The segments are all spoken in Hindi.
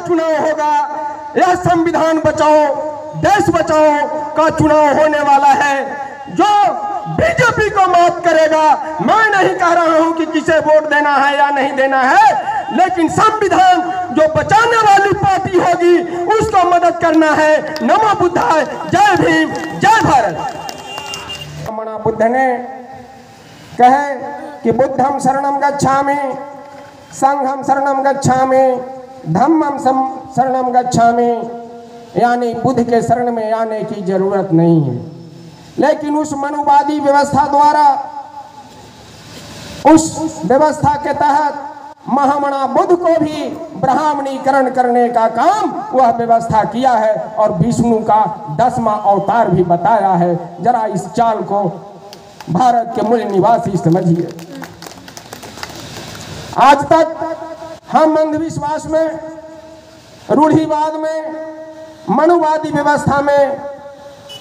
चुनाव होगा। यह संविधान बचाओ, देश बचाओ का चुनाव होने वाला है। जो बीजेपी को माफ़ करेगा, मैं नहीं कह रहा हूँ कि किसे वोट देना है या नहीं देना है, लेकिन संविधान जो बचाने वाली पार्टी होगी, उसको मदद करना है। नमो बुद्धाय, जय भीम, जय भारत। रमणा बुद्ध ने कहे कि बुद्ध बुद्धम शरणम गच्छामि संघम शरणम गच्छामि। धम्मम शरणम गच्छामि। यानी बुद्ध के शरण में आने की ज़रूरत नहीं है। लेकिन उस मनुवादी व्यवस्था द्वारा, उस व्यवस्था के तहत महामना बुद्ध को भी ब्राह्मणीकरण करने का काम वह व्यवस्था किया है और विष्णु का दसवा अवतार भी बताया है। जरा इस चाल को भारत के मूल निवासी समझिए। आज तक हम अंधविश्वास में, रूढ़िवाद में, मनुवादी व्यवस्था में,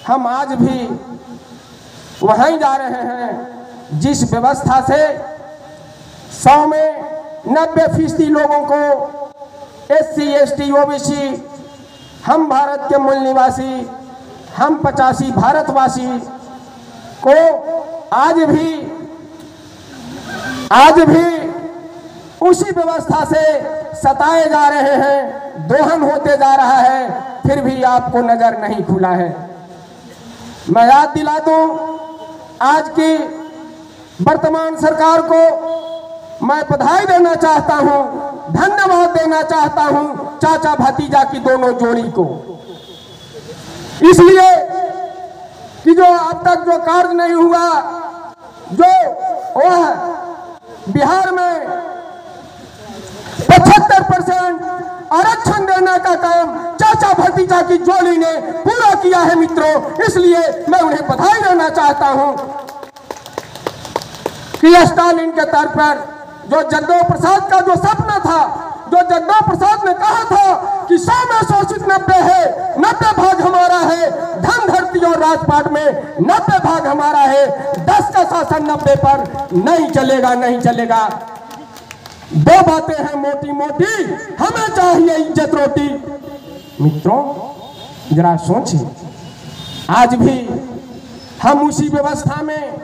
हम आज भी वहीं जा रहे हैं, जिस व्यवस्था से सौ में नब्बे फ़ीसदी लोगों को S C S T O B C हम भारत के मूल निवासी, हम पचासी भारतवासी को आज भी आज भी उसी व्यवस्था से सताए जा रहे हैं, दोहन होते जा रहा है, फिर भी आपको नज़र नहीं खुला है। मैं याद दिला दूँ, आज की वर्तमान सरकार को मैं बधाई देना चाहता हूँ, धन्यवाद देना चाहता हूँ चाचा भतीजा की दोनों जोड़ी को। इसलिए कि जो अब तक जो कार्य नहीं हुआ, जो वह बिहार में पचहत्तर परसेंट आरक्षण देने का काम चाचा भतीजा की जोड़ी ने पूरा किया है मित्रों। इसलिए मैं उन्हें बधाई देना चाहता हूँ। कि स्टालिन के तर्ज पर, जो जगदेव प्रसाद का जो सपना था, जो जगदेव प्रसाद ने कहा था कि सौ में शोषित नब्बे है, नब्बे भाग हमारा है। धन, धरती और राजपाट में नब्बे भाग हमारा है। दस का शासन नब्बे पर नहीं चलेगा नहीं चलेगा। दो बातें हैं मोटी मोटी। हमें चाहिए इज़्ज़त रोटी। मित्रों, जरा सोचिए। आज भी हम उसी व्यवस्था में।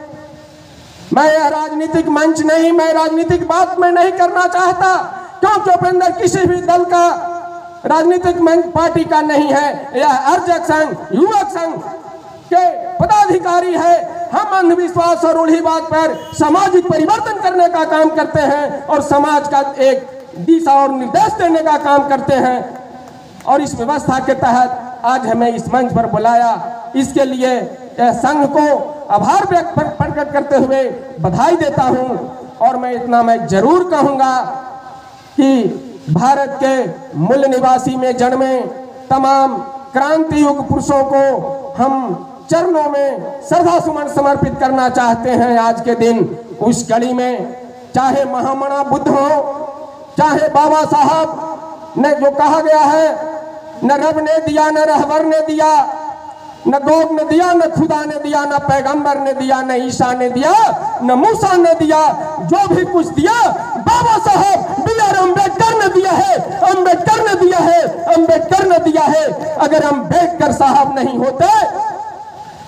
मैं यह राजनीतिक मंच नहीं, मैं राजनीतिक बात में नहीं करना चाहता, क्योंकि उपेंद्र किसी भी दल का राजनीतिक मंच पार्टी का नहीं है। यह अर्जक संघ, युवक संघ के पदाधिकारी है। हम अंधविश्वास और रूढ़िवाद पर सामाजिक परिवर्तन करने का काम करते हैं और समाज का एक दिशा और निर्देश देने का काम करते हैं। और इस व्यवस्था के तहत आज हमें इस मंच पर बुलाया। इसके लिए संघ को आभार व्यक्त प्रकट करते हुए बधाई देता हूँ। और मैं इतना, मैं ज़रूर कहूँगा कि भारत के मूल निवासी में जन्मे तमाम क्रांति युग पुरुषों को हम चरणों में श्रद्धा सुमन समर्पित करना चाहते हैं आज के दिन। उस कड़ी में, चाहे महामना बुद्ध हो, चाहे बाबा साहब, ने जो कहा गया है, न रब ने दिया, न रहबर ने दिया, न गोग ने दिया, न खुदा ने दिया, न पैगंबर ने दिया, न ईसा ने दिया, न मूसा ने दिया, जो भी कुछ दिया, बाबा साहब बी आर अंबेडकर ने दिया है अंबेडकर ने दिया है अंबेडकर ने दिया है। अगर अंबेडकर साहब नहीं होते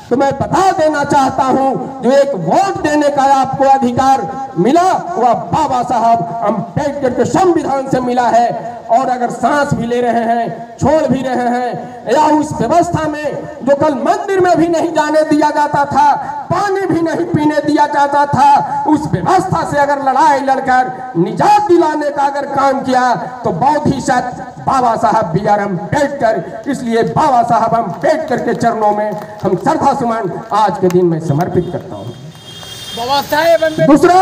तो मैं बता देना चाहता हूँ, जो एक वोट देने का आपको अधिकार मिला, वह बाबा साहब अंबेडकर के संविधान से मिला है। और अगर सांस भी ले रहे हैं, छोड़ भी रहे हैं, या उस व्यवस्था में, जो कल मंदिर में भी नहीं जाने दिया जाता था, पानी भी नहीं पीने दिया जाता था, उस व्यवस्था से अगर लड़ाई लड़कर निजात दिलाने का अगर काम किया तो बौद्ध ही सच बाबा साहब बी आर अंबेडकर इसलिए बाबा साहब अंबेडकर के चरणों में हम श्रद्धा सुमन आज के दिन में समर्पित करता हूँ। दूसरा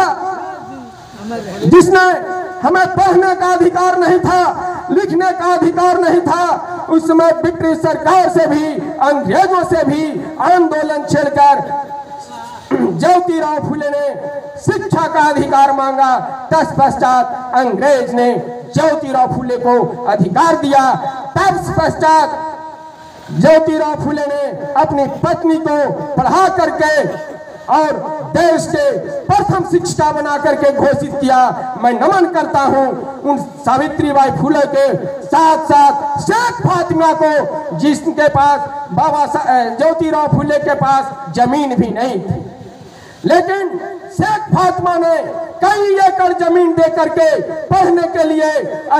जिसने हमें पढ़ने का अधिकार नहीं था लिखने का अधिकार नहीं था उस समय ब्रिटिश सरकार से भी अंग्रेज़ों से भी आंदोलन छेड़कर ज्योतिराव फुले ने शिक्षा का अधिकार मांगा। तत्पश्चात अंग्रेज़ ने ज्योतिराव फुले को अधिकार दिया। तत्पश्चात ज्योतिराव फुले ने अपनी पत्नी को पढ़ा करके और देश के प्रथम शिक्षिका बना करके घोषित किया। मैं नमन करता हूँ उन सावित्री बाई फुले के साथ साथ शेख फातिमा को, जिसके पास बाबा ज्योतिराव फुले के पास ज़मीन भी नहीं थी। लेकिन शेख फातिमा ने कई एकड़ ज़मीन दे करके पढ़ने के लिए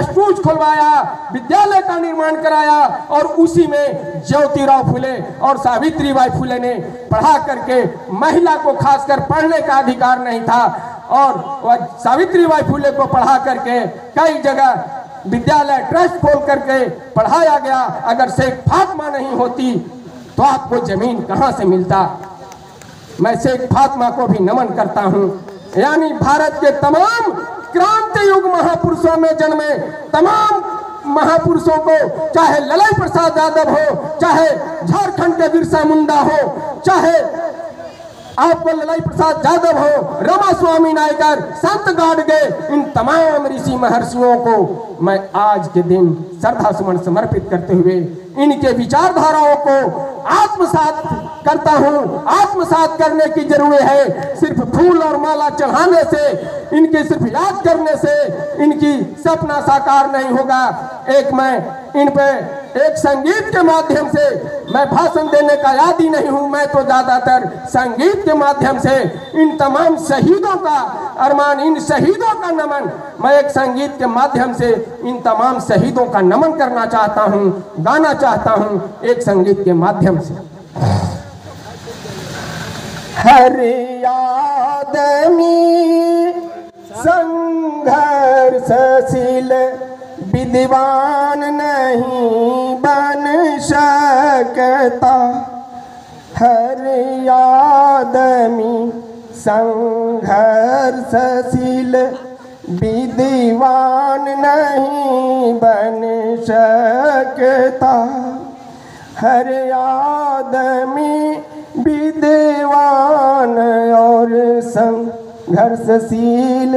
स्कूल खुलवाया, विद्यालय का निर्माण कराया और उसी में ज्योतिराव फुले और सावित्री बाई फुले ने पढ़ा करके महिला को खासकर पढ़ने का अधिकार नहीं था और सावित्री बाई फुले को पढ़ा करके कई जगह विद्यालय ट्रस्ट खोल करके पढ़ाया गया। अगर शेख फातमा नहीं होती तो आपको ज़मीन कहाँ से मिलता? मैं शेख फातिमा को भी नमन करता हूँ। यानी भारत के तमाम क्रांति युग महापुरुषों में जन्मे तमाम महापुरुषों को, चाहे ललाई प्रसाद यादव हो, चाहे झारखंड के बिरसा मुंडा हो, चाहे आपको ललाई प्रसाद यादव हो रमा स्वामी नायकर, संत गाडगे, इन तमाम ऋषि महर्षियों को मैं आज के दिन श्रद्धा सुमन समर्पित करते हुए इनके विचारधाराओं को आत्मसात करता हूँ। आत्मसात करने की ज़रूरत है। सिर्फ़ फूल और माला चढ़ाने से, इनके सिर्फ़ याद करने से, इनकी सपना साकार नहीं होगा। एक मैं इन पे एक संगीत के माध्यम से, मैं भाषण देने का याद ही नहीं हूँ। मैं तो ज़्यादातर संगीत के माध्यम से इन तमाम शहीदों का, अरमान, इन शहीदों का नमन, मैं एक संगीत के माध्यम से इन तमाम शहीदों का नमन करना चाहता हूँ, गाना चाहता हूँ, एक संगीत के माध्यम से। हर आदमी संघर्षशील विद्वान नहीं बन सकता। हर आदमी संघर्षशील विद्वान नहीं बन सकता। हर आदमी विद्वान और संघर्षशील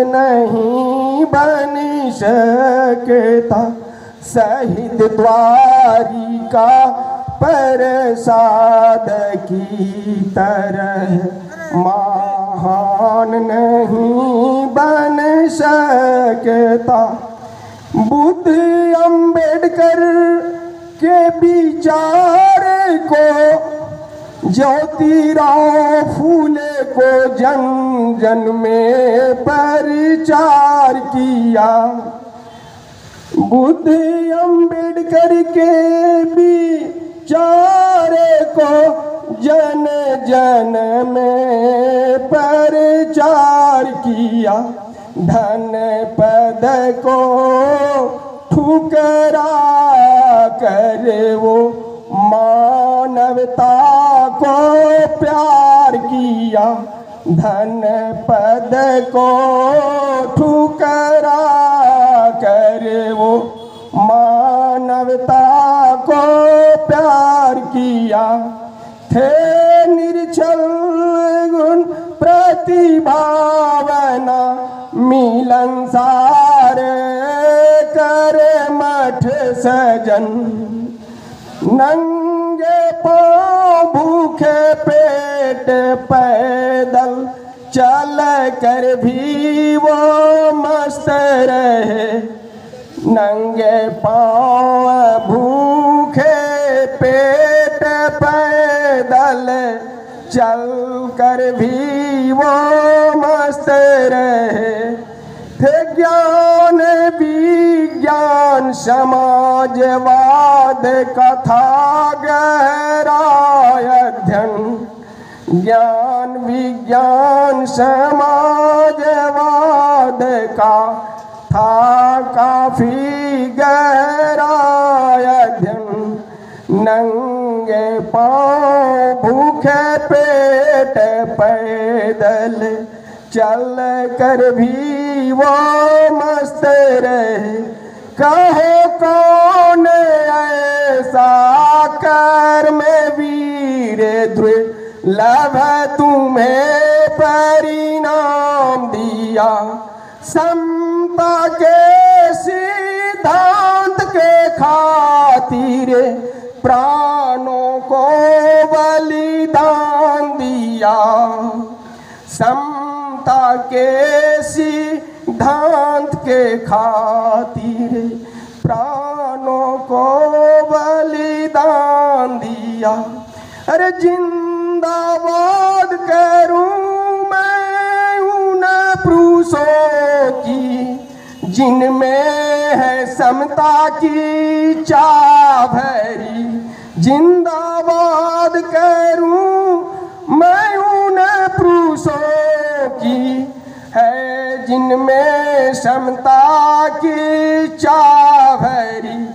नहीं बन सकता। शहीद द्वारिका प्रसाद की तरह महान नहीं बन सकता। बुद्ध अंबेडकर के विचार को ज्योतिराव फूले को जन जन में परिचार किया। बुद्ध अंबेडकर के भी चारे को जन जन में परिचार किया। धन पद को ठुकरा कर वो मानवता को प्यार किया, धन पद को ठुकरा कर वो मानवता को प्यार किया। थे निर्छल गुण प्रतिभावना, मिलन सारे कर मठ सजन। नंगे पाँव भूखे पेट पैदल चल कर भी वो मस्त रहे। नंगे पाँव भूखे पेट पैदल चल कर भी वो मस्त रहे। थे ज्ञान विज्ञान समाजवाद कथा गहरा अध्ययन ज्ञान विज्ञान समाजवाद का था काफ़ी गहरा अध्ययन नंगे पाँव भूखे पेट पैदल चल कर भी वो मस्त रहे। कहो कौन ऐसा कर में वीर ध्रुव लभ तुम्हें परिणाम दिया। समता के सिद्धांत के खातिर प्राणों को बलिदान दिया। समता के सिद्धांत के खातिर प्राणों को बलिदान दिया। अरे जिंदाबाद करूँ मैं उन पुरुषों की, जिनमें है समता की चाह भरी जिंदाबाद करूँ मैं उन पुरुषों की है जिनमें समता की चाभरी